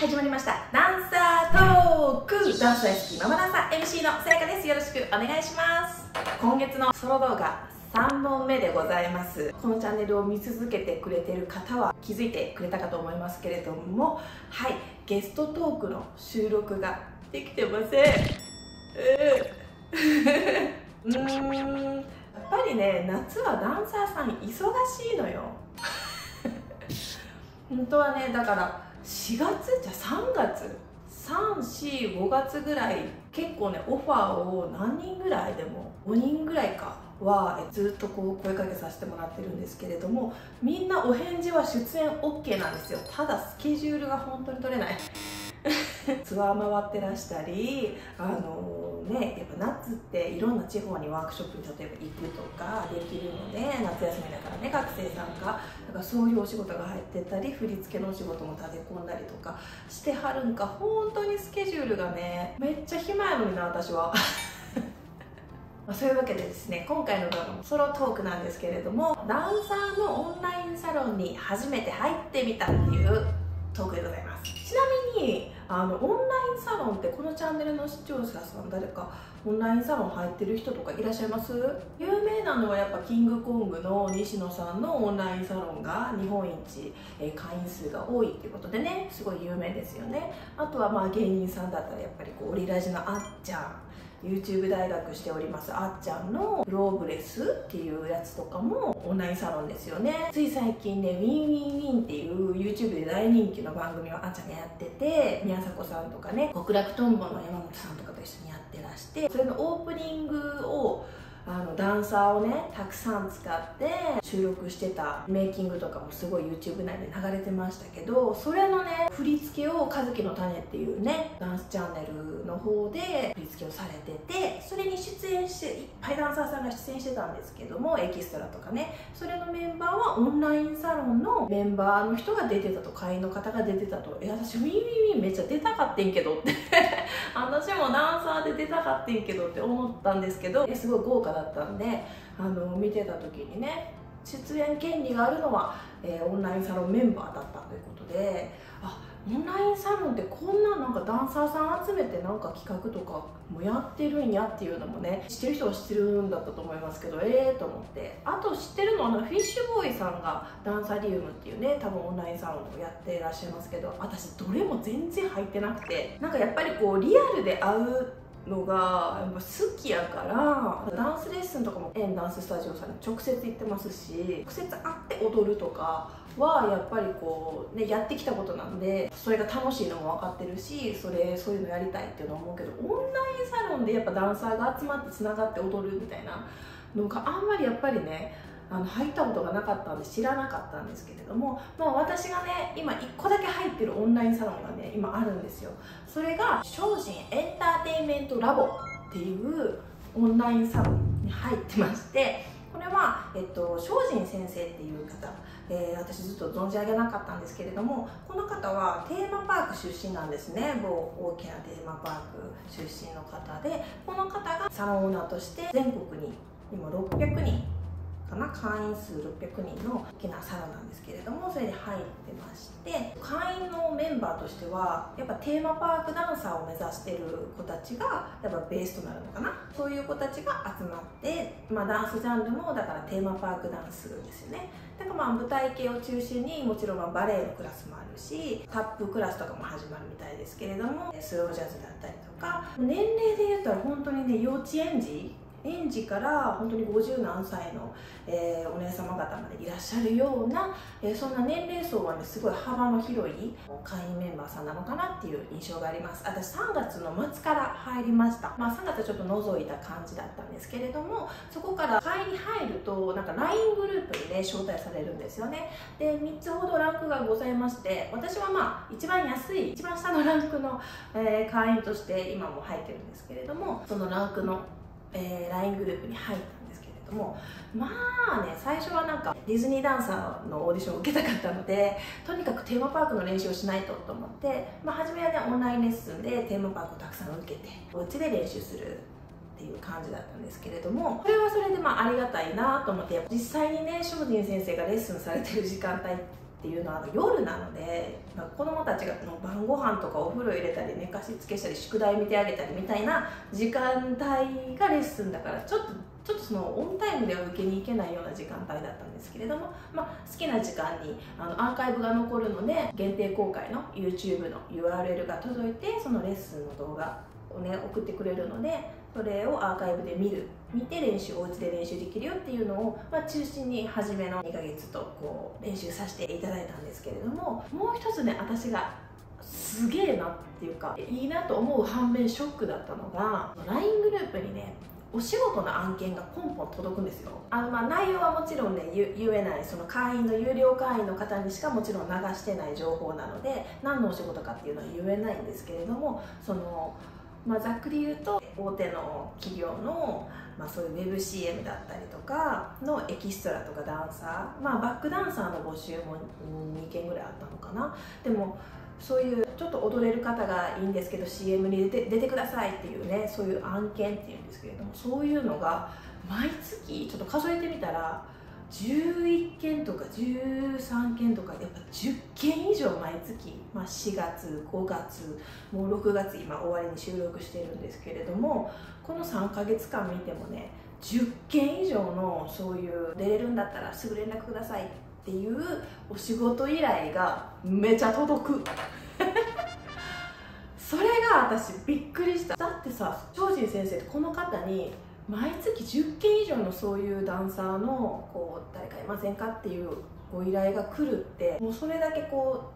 始まりました。ダンサートーク。ダンス大好きママダンサー MC のさやかです。よろしくお願いします。今月のソロ動画3本目でございます。このチャンネルを見続けてくれてる方は気づいてくれたかと思いますけれどもはい。ゲストトークの収録ができてません。うー。ん。やっぱりね夏はダンサーさん忙しいのよ。本当はねだから4月？じゃ3月？345月ぐらい？結構ねオファーを何人ぐらい？でも5人ぐらいかはずっとこう声かけさせてもらってるんですけれどもみんなお返事は出演 OK なんですよ。ただスケジュールが本当に取れない。ツアー回ってらしたりあのねやっぱ夏っていろんな地方にワークショップに例えば行くとかできるので夏休みだからね学生さんがだからそういうお仕事が入ってたり振り付けのお仕事も立て込んだりとかしてはるんか本当にスケジュールがねめっちゃ暇やのにな私は。まあ、そういうわけでですね今回の動画もソロトークなんですけれどもダンサーのオンラインサロンに初めて入ってみたっていうトークでございますちなみにあのオンラインサロンってこのチャンネルの視聴者さん誰かオンラインサロン入ってる人とかいらっしゃいます？有名なのはやっぱキングコングの西野さんのオンラインサロンが日本一、え会員数が多いっていうことでねすごい有名ですよね。あとはまあ芸人さんだったらやっぱりこうオリラジのあっちゃん YouTube 大学しております。あっちゃんの PROGRESS っていうやつとかもオンラインサロンですよね。つい最近ね Win Win Wiiin っていう YouTube で大人気の番組をあっちゃんがやってて宮迫さんとかね極楽とんぼの山本さんとかと一緒にやってらしてそれのオープニングをあのダンサーをねたくさん使って収録してたメイキングとかもすごい YouTube 内で流れてましたけどそれのね振り付けを「和樹の種」っていうねダンスチャンネルの方で振り付けをされててそれに出演していっぱいダンサーさんが出演してたんですけどもエキストラとかねそれのメンバーはオンラインサロンのメンバーの人が出てたと会員の方が出てたと「え私 Win Win Wiiin めっちゃ出たかってんけど」って私もダンサーで出たかってんけどって思ったんですけどすごい豪華だったんであの見てた時にね出演権利があるのは、えー、オンラインサロンメンバーだったということであオンラインサロンってこんななんかダンサーさん集めてなんか企画とかもやってるんやっていうのもね知ってる人は知ってるんだったと思いますけどええー、と思って。あと知ってるのはフィッシュボーイさんがダンサリウムっていうね多分オンラインサロンをやってらっしゃいますけど私どれも全然入ってなくてなんかやっぱりこうリアルで会うのがやっぱ好きやからダンスレッスンとかも円ダンススタジオさんに直接行ってますし直接会って踊るとかはやっぱりこうねやってきたことなんでそれが楽しいのも分かってるしそれそういうのやりたいっていうのは思うけどオンラインサロンでやっぱダンサーが集まってつながって踊るみたいなのがあんまりやっぱりねあの入ったことがなかったんで知らなかったんですけれども、まあ、私がね今1個だけ入ってるオンラインサロンがね今あるんですよ。それが精進エンターテインメントラボっていうオンラインサロンに入ってましてこれは、えっと、精進先生っていう方、えー、私ずっと存じ上げなかったんですけれどもこの方はテーマパーク出身なんですね。某大きなテーマパーク出身の方でこの方がサロンオーナーとして全国に今600人かな会員数600人の大きなサロンなんですけれどもそれで入ってまして会員のメンバーとしてはやっぱテーマパークダンサーを目指してる子たちがやっぱベースとなるのかな？そういう子たちが集まって、まあ、ダンスジャンルもだからテーマパークダンスですよね。だからまあ舞台系を中心にもちろんバレエのクラスもあるしタップクラスとかも始まるみたいですけれどもスロージャズだったりとか年齢で言ったら本当にね幼稚園児園児から本当に50何歳の、えー、お姉様方までいらっしゃるような、えー、そんな年齢層はねすごい幅の広い会員メンバーさんなのかなっていう印象があります。私3月の末から入りました。まあ3月はちょっと覗いた感じだったんですけれどもそこから会員に入るとなんか LINE グループにね招待されるんですよね。で3つほどランクがございまして私はまあ一番安い一番下のランクの、えー、会員として今も入ってるんですけれどもそのランクのえー、LINE グループに入ったんですけれどもまあね最初はなんかディズニーダンサーのオーディションを受けたかったのでとにかくテーマパークの練習をしないとと思って、まあ、初めはねオンラインレッスンでテーマパークをたくさん受けてお家で練習するっていう感じだったんですけれどもこれはそれでまあありがたいなと思って実際にね精進先生がレッスンされてる時間帯っていうのは夜なので、まあ、子供たちがの晩ご飯とかお風呂入れたり寝かしつけしたり宿題見てあげたりみたいな時間帯がレッスンだからちょっとちょっとそのオンタイムでは受けに行けないような時間帯だったんですけれども、まあ、好きな時間にあのアーカイブが残るので限定公開の YouTube の URL が届いてそのレッスンの動画をね送ってくれるのでそれをアーカイブで見る。見て練習お家で練習できるよっていうのを、まあ、中心に初めの2ヶ月とこう練習させていただいたんですけれどももう一つね私がすげえなっていうかいいなと思う反面ショックだったのが LINE グループにねお仕事の案件がポンポン届くんですよ。あのまあ内容はもちろんね言えないその会員の有料会員の方にしかもちろん流してない情報なので何のお仕事かっていうのは言えないんですけれどもそのまあ、ざっくり言うと大手の企業の、まあ、そういうウェブ CM だったりとかのエキストラとかダンサー、まあ、バックダンサーの募集も2件ぐらいあったのかな。でもそういうちょっと踊れる方がいいんですけど CM に出て出てくださいっていうねそういう案件っていうんですけれどもそういうのが毎月ちょっと数えてみたら11件とか13件とかやっぱ10件以上毎月、まあ、4月5月もう6月今終わりに収録してるんですけれどもこの3ヶ月間見てもね10件以上のそういう出れるんだったらすぐ連絡くださいっていうお仕事依頼がめちゃ届く。それが私びっくりした。だってさ超人先生ってこの方に毎月10件以上のそういうダンサーのこう誰かいませんかっていうご依頼が来るってもうそれだけこ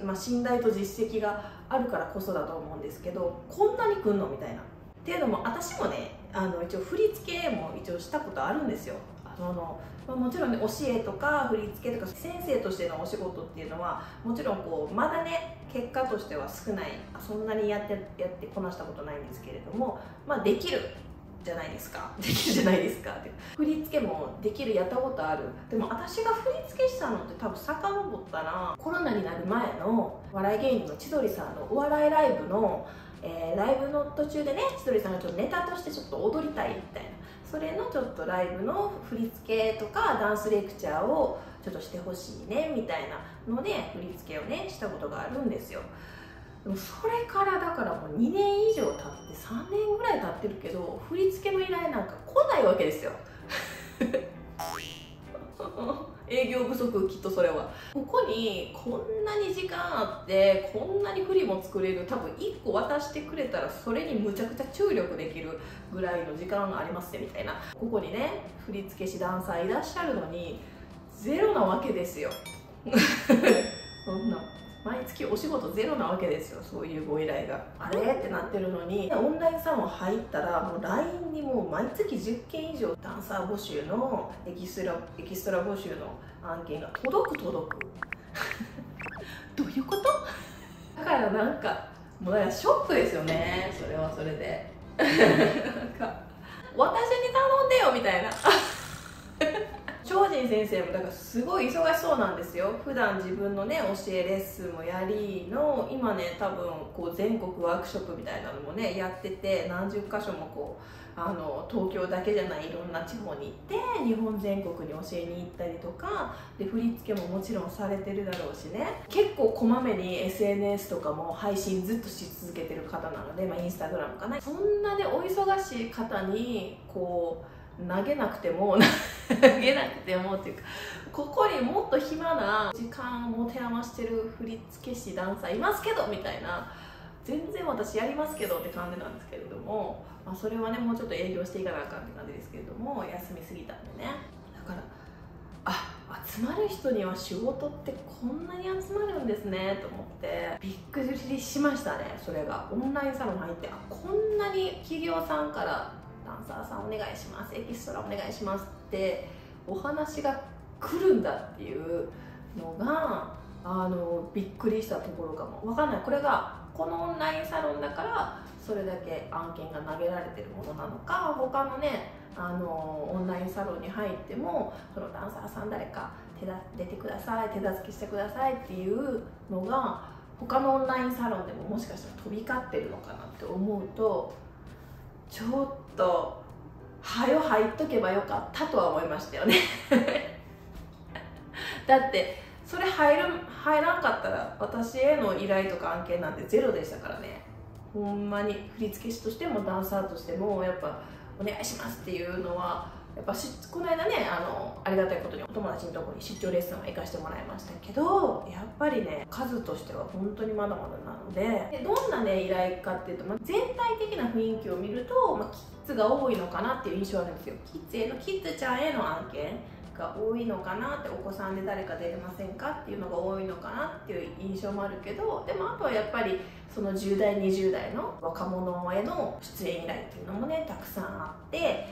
う、まあ、信頼と実績があるからこそだと思うんですけどこんなに来んのみたいな。っていうのも私もねあの一応振り付けも一応したことあるんですよ。あのまあ、もちろんね教えとか振り付けとか先生としてのお仕事っていうのはもちろんこうまだね結果としては少ないそんなにやってやってこなしたことないんですけれどもまあできる。じゃないですか。できるじゃないですか。って振り付けもできるやったことある。でも私が振り付けしたのって多分遡ったらコロナになる前の笑い芸人の千鳥さんのお笑いライブの、えー、ライブの途中でね千鳥さんがちょっとネタとしてちょっと踊りたいみたいな。それのちょっとライブの振り付けとかダンスレクチャーをちょっとしてほしいねみたいなので振り付けをねしたことがあるんですよ。でもそれからだからもう2年経って3年ぐらい経ってるけど振り付けの依頼なんか来ないわけですよ。営業不足きっとそれは。ここにこんなに時間あってこんなに振りも作れる多分1個渡してくれたらそれにむちゃくちゃ注力できるぐらいの時間がありますねみたいな。ここにね振付師ダンサーいらっしゃるのにゼロなわけですよ。そんな。毎月お仕事ゼロなわけですよそういうご依頼が。あれ？ってなってるのにオンラインサロン入ったらもう LINE にもう毎月10件以上ダンサー募集のエキストラエキストラ募集の案件が届く届く。どういうこと？だからなんかもうかショックですよね。それはそれで。私に頼んでよみたいな。超人先生もだからすごい忙しそうなんですよ。普段自分のね教えレッスンもやりの今ね多分こう全国ワークショップみたいなのもねやってて何十箇所もこうあの東京だけじゃないいろんな地方に行って日本全国に教えに行ったりとかで振り付けももちろんされてるだろうしね。結構こまめに SNS とかも配信ずっとし続けてる方なので、まあ、インスタグラムかな。そんなでお忙しい方にこう投げなくても投げなくてもっていうかここにもっと暇な時間を持て余してる振付師ダンサーいますけどみたいな全然私やりますけどって感じなんですけれども、まあ、それはねもうちょっと営業していかなあかんって感じですけれども休みすぎたんでね。だからあ集まる人には仕事ってこんなに集まるんですねと思ってびっくりしましたねそれが。オンラインサロン入ってあこんなに企業さんからダンサーさんお願いします。エキストラお願いしますってお話が来るんだっていうのがあのびっくりしたところかも分かんない。これがこのオンラインサロンだからそれだけ案件が投げられてるものなのか他のねあのオンラインサロンに入ってもそのダンサーさん誰か手だ出てください手助けしてくださいっていうのが他のオンラインサロンでももしかしたら飛び交ってるのかなって思うとちょっとはよ入っとけばよかったとは思いましたよね。だってそれ入る入らんかったら私への依頼とか案件なんてゼロでしたからね。ほんまに振付師としてもダンサーとしてもやっぱお願いしますっていうのはやっぱしこの間ねあのありがたいことにお友達のとこに出張レッスンを行かしてもらいましたけどやっぱりね数としては本当にまだまだなのででどんなね依頼かっていうと、まあ、全体的な雰囲気を見ると、まあ、キッズが多いのかなっていう印象あるんですよ。キッズへのキッズちゃんへの案件が多いのかなってお子さんで誰か出れませんかっていうのが多いのかなっていう印象もあるけどでもあとはやっぱりその10代20代の若者への出演依頼っていうのもねたくさんあって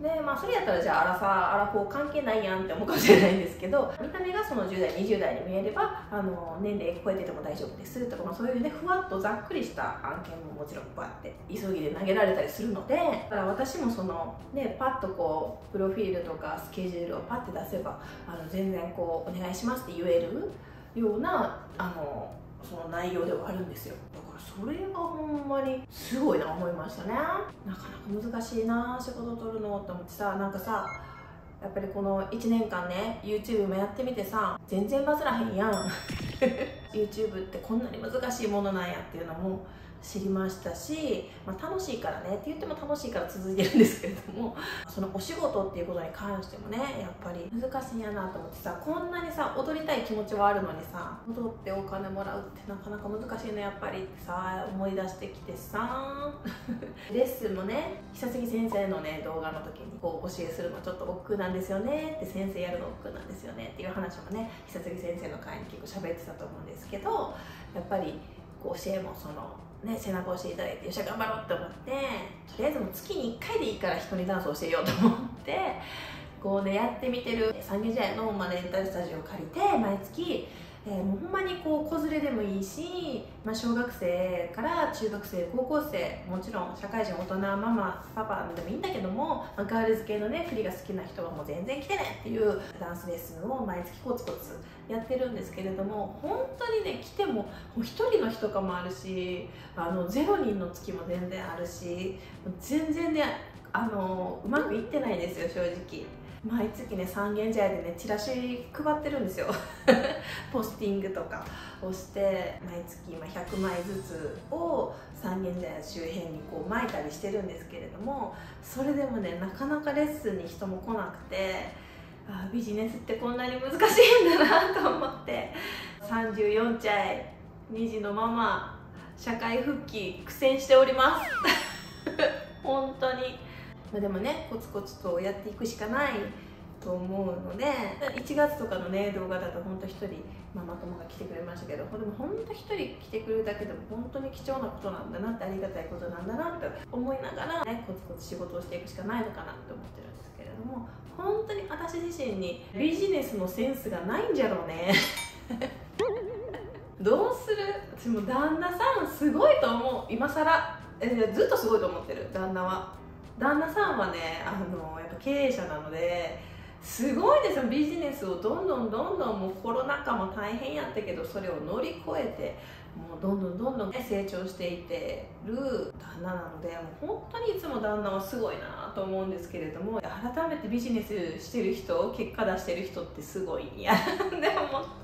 でまあそれやったらじゃあアラサーアラフォー関係ないやんって思うかもしれないんですけど 見た目がその10代20代に見えればあの年齢超えてても大丈夫ですとか、まあ、そういうねふわっとざっくりした案件ももちろんバッて急ぎで投げられたりするのでだから私もそのねパッとこうプロフィールとかスケジュールをパッて出せばあの全然こうお願いしますって言えるようなあのその内容ではあるんですよ。それがほんまにすごいな思いましたね。なかなか難しいな仕事取るのって思ってさなんかさやっぱりこの1年間ね YouTube もやってみてさ全然バズらへんやん。YouTube ってこんなに難しいものなんやっていうのも知りましたし、まあ、楽しいからねって言っても楽しいから続いてるんですけれども そのお仕事っていうことに関してもねやっぱり難しいんやなと思ってさこんなにさ踊りたい気持ちはあるのにさ踊ってお金もらうってなかなか難しいのやっぱりってさ思い出してきてさ レッスンもね久杉先生のね動画の時にこう教えするのちょっと億劫なんですよねって先生やるの億劫なんですよねっていう話もね久杉先生の会に結構喋ってたと思うんですけどやっぱりこう教えもそのね、背中を押していただいてよっしゃ頑張ろうって思ってとりあえずもう月に1回でいいから人にダンスをしてようと思ってこうねやってみてる産業時代の、まあ、レンタルスタジオを借りて毎月えー、もうほんまにこう子連れでもいいし、まあ、小学生から中学生高校生もちろん社会人大人ママパパでもいいんだけども、まあ、ガールズ系のね振りが好きな人はもう全然来てねっていうダンスレッスンを毎月コツコツやってるんですけれども本当にね来てももう1人の日とかもあるしあの0人の月も全然あるし全然ねあのうまくいってないですよ正直。毎月ね三軒茶屋でねチラシ配ってるんですよ。ポスティングとかをして毎月今100枚ずつを三軒茶屋周辺にこう巻いたりしてるんですけれどもそれでもねなかなかレッスンに人も来なくてあビジネスってこんなに難しいんだなと思って34歳2児のママ社会復帰苦戦しております。本当に。まあ、でもねコツコツとやっていくしかないと思うので1月とかのね動画だと本当1人ママ友が来てくれましたけどでも本当1人来てくれるだけでも本当に貴重なことなんだなってありがたいことなんだなって思いながら、ね、コツコツ仕事をしていくしかないのかなって思ってるんですけれども本当に私自身にビジネスのセンスがないんじゃろうね。どうする？私も旦那さんすごいと思う。今更。えずっとすごいと思ってる。旦那は。旦那さんはねあのやっぱ経営者なのですごいですよ。ビジネスをどんどんどんどんもうコロナ禍も大変やったけどそれを乗り越えてもうどんどんどんどん、ね、成長していってる旦那なのでもう本当にいつも旦那はすごいなと思うんですけれども改めてビジネスしてる人結果出してる人ってすごいんやって思って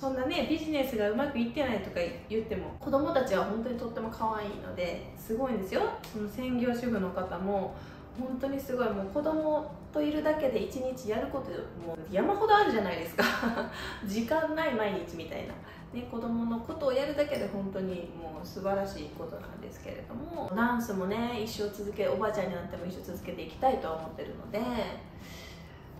そんなねビジネスがうまくいってないとか言っても子供たちは本当にとっても可愛いのですごいんですよ。その専業主婦の方も本当にすごい。もう子供といるだけで一日やることもう山ほどあるじゃないですか。時間ない毎日みたいな、ね、子供のことをやるだけで本当にもう素晴らしいことなんですけれどもダンスもね一生続けおばあちゃんになっても一生続けていきたいとは思ってるので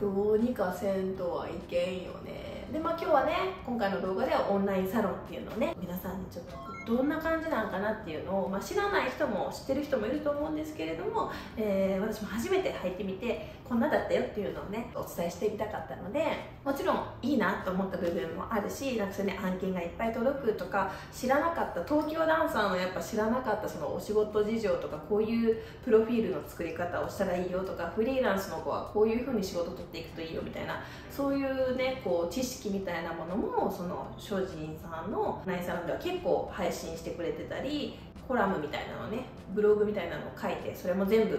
どうにかせんとはいけんよね。でまあ今日はね今回の動画ではオンラインサロンっていうのをね皆さんにちょっとどんな感じなのかなっていうのを、まあ、知らない人も知ってる人もいると思うんですけれども、えー、私も初めて入ってみてこんなだったよっていうのをねお伝えしてみたかったのでもちろんいいなと思った部分もあるしなんかそれね案件がいっぱい届くとか知らなかった東京ダンサーのやっぱ知らなかったそのお仕事事情とかこういうプロフィールの作り方をしたらいいよとかフリーランスの子はこういうふうに仕事取っていくといいよみたいなそういうねこう知識みたいなものもその精進さんのナイサロンでは結構配信してくれてたりコラムみたいなのねブログみたいなのを書いてそれも全部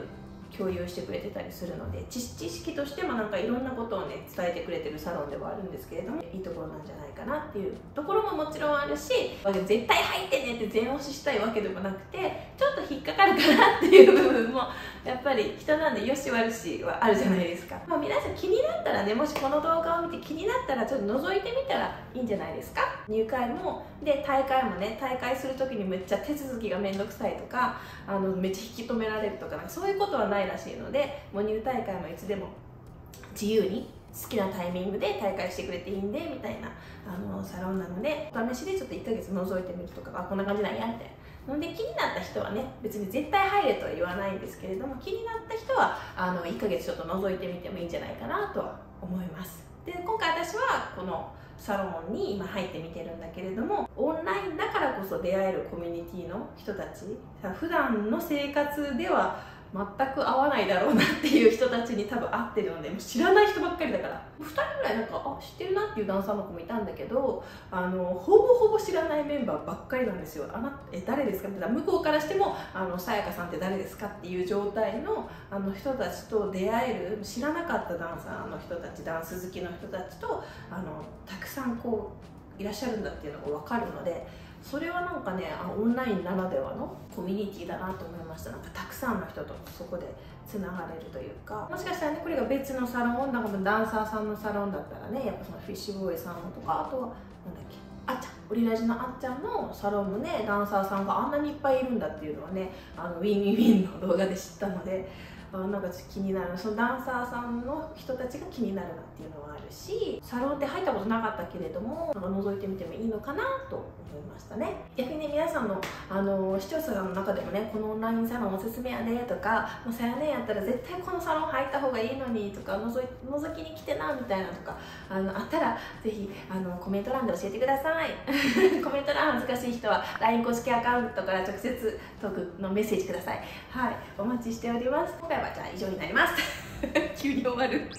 共有してくれてたりするので知識としてもなんかいろんなことをね伝えてくれてるサロンではあるんですけれどもいいところなんじゃないかなっていうところももちろんあるし絶対入ってねって全押ししたいわけでもなくてちょっと引っかかるかなっていう部分もやっぱり人なんでよし悪しはあるじゃないですか、まあ、皆さん気になったらねもしこの動画を見て気になったらちょっと覗いてみたらいいんじゃないですか。入会もで大会もね大会する時にめっちゃ手続きが面倒くさいとかあのめっちゃ引き止められるとかそういうことはないらしいのでもう入大会もいつでも自由に好きなタイミングで大会してくれていいんでみたいなあのサロンなのでお試しでちょっと1ヶ月覗いてみるとかあこんな感じなんやみたいなので気になった人はね別に絶対入れとは言わないんですけれども気になった人はあの1ヶ月ちょっと覗いてみてもいいんじゃないかなとは思います。で今回私はこのサロンに今入ってみてるんだけれどもオンラインだからこそ出会えるコミュニティの人たち普段の生活では全く合わないだろうなっていう人たちに多分合ってるのでもう知らない人ばっかりだから。2人ぐらいなんかあ知ってるなっていうダンサーの子もいたんだけどあのほぼほぼ知らないメンバーばっかりなんですよ。あなえ誰ですか？って向こうからしてもあのさやかさんって誰ですかっていう状態のあの人たちと出会える知らなかったダンサーの人たちダンス好きの人たちとあのたくさんこういらっしゃるんだっていうのが分かるのでそれはなんかねあオンラインならではのコミュニティだなと思いました。なんかたくさんの人とそこでつながれるというか。もしかしたらねこれが別のサロンなんかダンサーさんのサロンだったらねやっぱそのフィッシュボーイさんとかあとはなんだっけあっちゃんオリラジのあっちゃんのサロンもねダンサーさんがあんなにいっぱいいるんだっていうのはねあの Win Win Wiiin の動画で知ったのでなんか気になる。そのダンサーさんの人たちが気になるなっていうのはあるしサロンって入ったことなかったけれどもなんか覗いてみてもいいのかなと思いましたね。逆にね皆さんのあの視聴者さんの中でもねこのオンラインサロンおすすめやねとかもうさやねやったら絶対このサロン入った方がいいのにとか覗い覗きに来てなみたいなとかあのあったらぜひあのコメント欄で教えてください。コメント欄恥ずかしい人は LINE 公式アカウントから直接トークのメッセージください。はいお待ちしております。今回はじゃあ以上になります。急に終わる。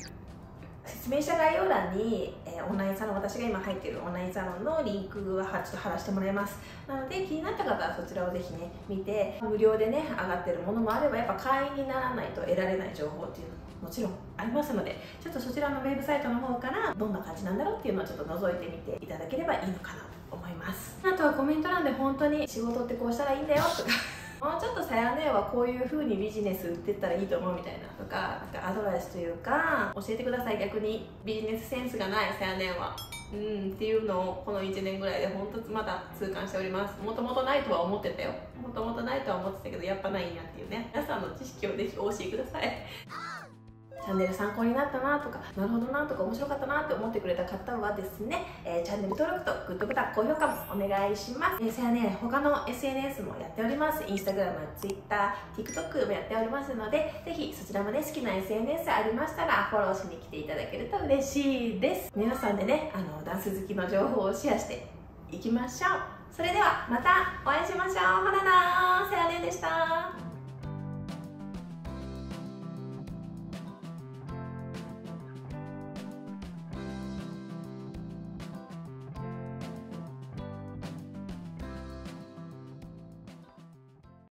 説明した概要欄に、えー、オンラインサロン私が今入っているオンラインサロンのリンクはちょっと貼らせてもらいます。なので気になった方はそちらをぜひね見て無料でね上がってるものもあればやっぱ会員にならないと得られない情報っていうのももちろんありますのでちょっとそちらのウェブサイトの方からどんな感じなんだろうっていうのをちょっと覗いてみていただければいいのかなと思います。あとはコメント欄で本当に仕事ってこうしたらいいんだよとかもうちょっとさやねはこういう風にビジネス売ってったらいいと思うみたいなとかなんかアドバイスというか教えてください逆に。ビジネスセンスがないさやねは。うんっていうのをこの1年ぐらいで本当まだ痛感しております。もともとないとは思ってたよ。もともとないとは思ってたけどやっぱないんやっていうね。皆さんの知識をぜひお教えください。チャンネル参考になったなとかなるほどなとか面白かったなって思ってくれた方はですね、えー、チャンネル登録とグッドボタン高評価もお願いします。えー、それね他の SNS もやっております。インスタグラム Twitter、TikTok もやっておりますのでぜひそちらもね好きな SNS ありましたらフォローしに来ていただけると嬉しいです。皆さんでねあのダンス好きの情報をシェアしていきましょう。それではまたお会いしましょう。ほななさやねでした。